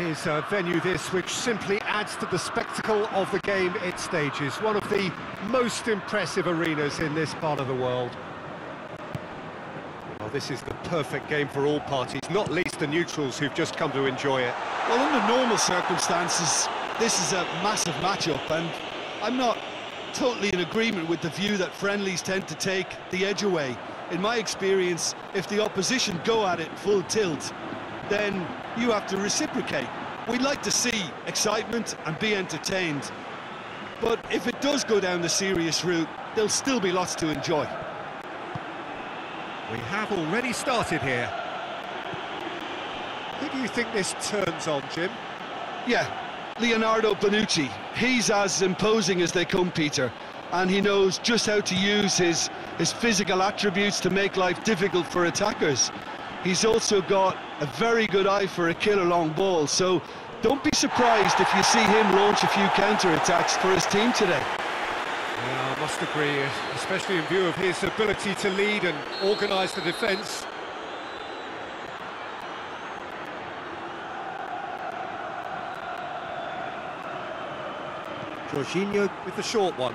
Is a venue this which simply adds to the spectacle of the game it stages. One of the most impressive arenas in this part of the world. Well, this is the perfect game for all parties, not least the neutrals who've just come to enjoy it. Well, under normal circumstances, this is a massive matchup, and I'm not totally in agreement with the view that friendlies tend to take the edge away. In my experience, if the opposition go at it full tilt, then you have to reciprocate. We'd like to see excitement and be entertained. But if it does go down the serious route, there'll still be lots to enjoy. We have already started here. Who do you think this turns on, Jim? Yeah, Leonardo Bonucci. He's as imposing as they come, Peter. And he knows just how to use his, his physical attributes to make life difficult for attackers. He's also got a very good eye for a killer long ball, so don't be surprised if you see him launch a few counter-attacks for his team today. Yeah, I must agree, especially in view of his ability to lead and organise the defence. Jorginho with the short one.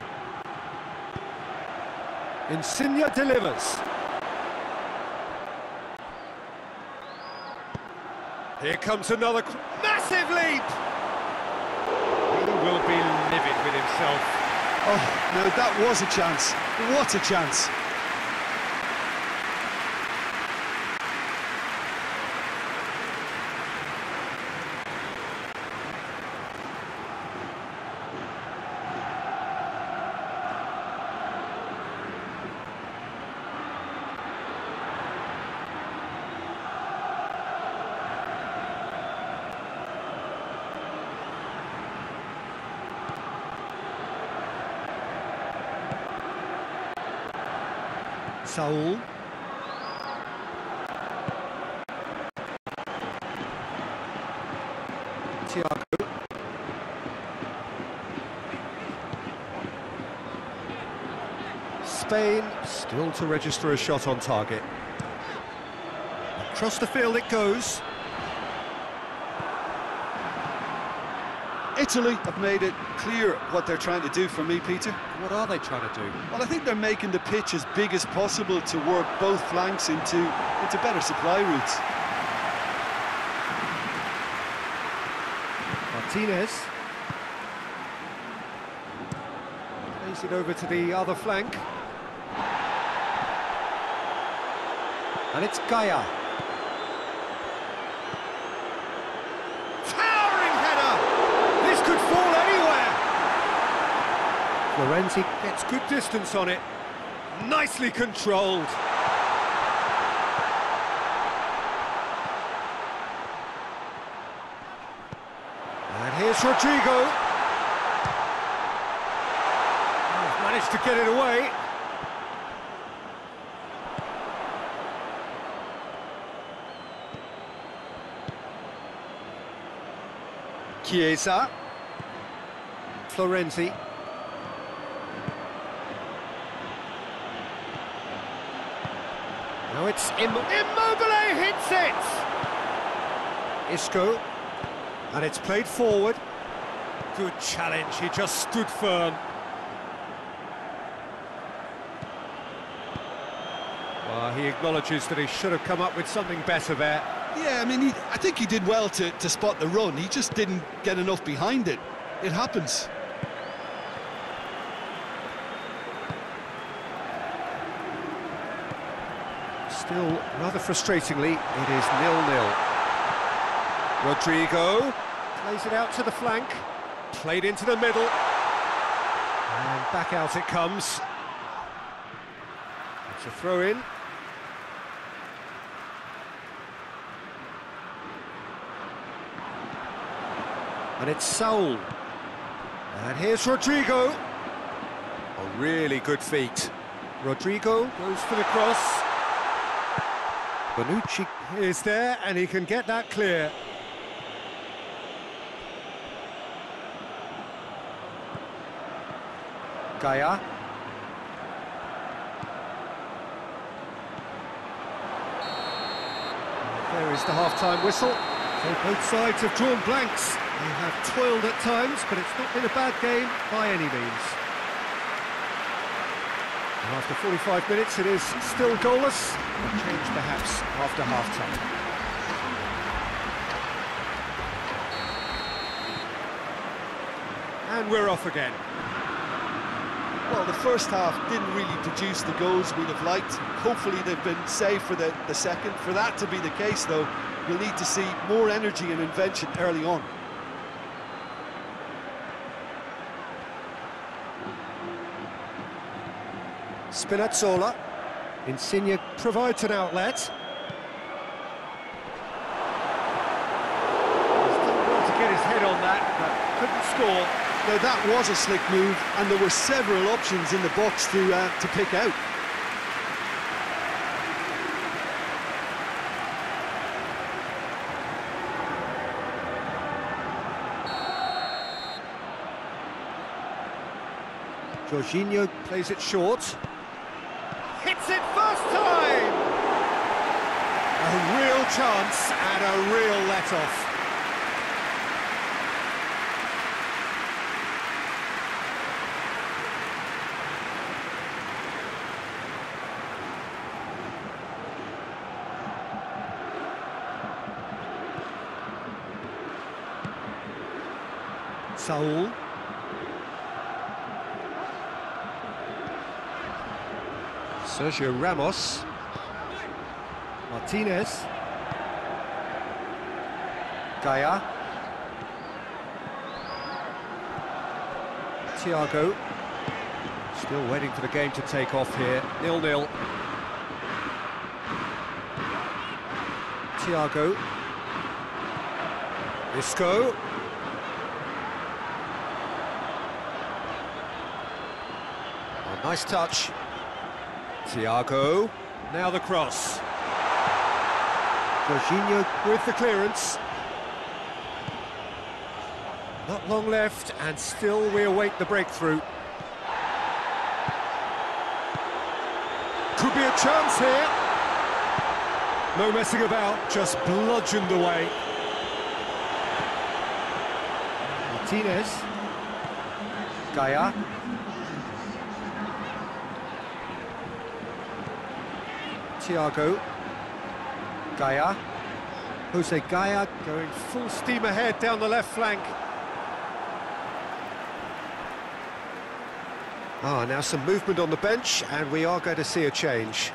Insigne delivers. Here comes another He will be livid with himself. Oh, no, that was a chance. What a chance. Saul. Thiago. Spain still to register a shot on target. Across the field it goes. Italy have made it clear what they're trying to do for me, Peter. What are they trying to do? Well, I think they're making the pitch as big as possible to work both flanks into, into better supply routes. Martinez. Plays it over to the other flank. And it's Gayà. Florenzi gets good distance on it. Nicely controlled. And here's Rodrigo. Managed to get it away. Chiesa. Florenzi. Now it's Im Immobile hits it! Isco. And it's played forward. Good challenge, he just stood firm. Well, he acknowledges that he should have come up with something better there. Yeah, I mean, he, I think he did well to, to spot the run. He just didn't get enough behind it. It happens. Still, rather frustratingly, it is nil-nil. Rodrigo plays it out to the flank, played into the middle, and back out it comes. It's a throw-in. And it's Saul. And here's Rodrigo. A really good feet. Rodrigo goes for the cross. Bonucci is there and he can get that clear. Gayà. There is the half-time whistle. So both sides have drawn blanks. They have toiled at times, but it's not been a bad game by any means. After 45 minutes, it is still goalless. A change perhaps after half-time. And we're off again. Well, the first half didn't really produce the goals we'd have liked. Hopefully they've been saved for the, the second. For that to be the case, though, you'll need to see more energy and invention early on. Spinazzola. Insigne provides an outlet. To get his head on that, but couldn't score. Now that was a slick move, and there were several options in the box to uh, to pick out. Jorginho plays it short. Hits it first time! A chance and a real let-off. Saul. Sergio Ramos. Martinez. Gayà. Thiago. Still waiting for the game to take off here. Nil-nil. Thiago. Isco. Oh, nice touch. Thiago, now the cross. Jorginho with the clearance. Not long left, and still we await the breakthrough. Could be a chance here. No messing about, just bludgeoned away. Martinez. Gayà. Thiago. Gayà. Jose Gayà going full steam ahead down the left flank. Ah, now some movement on the bench, and we are going to see a change.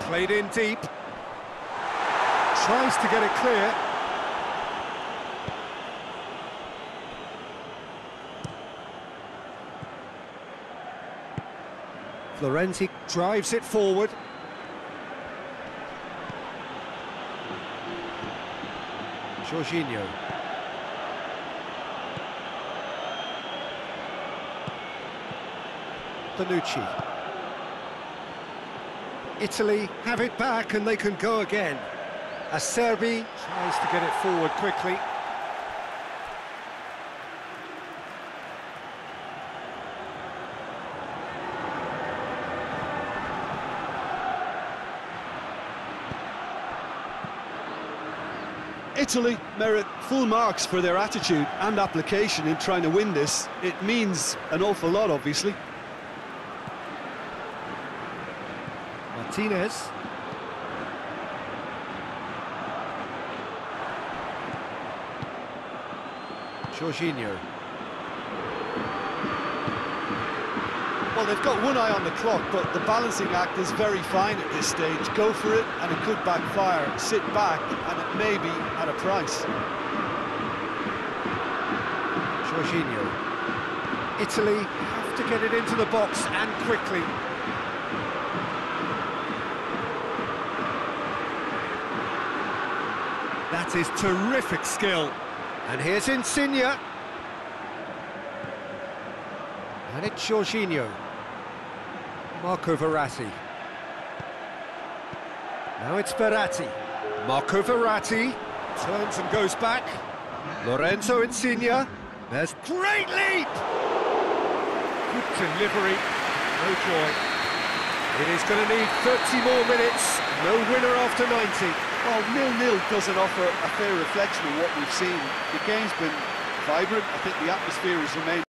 Played in deep. Tries to get it clear. Florenzi drives it forward. Jorginho. Bonucci. Italy have it back and they can go again. Acerbi tries to get it forward quickly. Italy merit full marks for their attitude and application in trying to win this. It means an awful lot, obviously. Martinez. Jorginho. Well, they've got one eye on the clock, but the balancing act is very fine at this stage. Go for it, and it could backfire. Sit back, and it may be at a price. Jorginho. Italy have to get it into the box and quickly. That is terrific skill. And here's Insigne. And it's Jorginho. Marco Verratti. Now it's Verratti. Marco Verratti turns and goes back. Lorenzo Insigne. There's great leap! Good delivery. No joy. It is going to need 30 more minutes. No winner after 90. Well, nil-nil doesn't offer a fair reflection of what we've seen. The game's been vibrant. I think the atmosphere has remained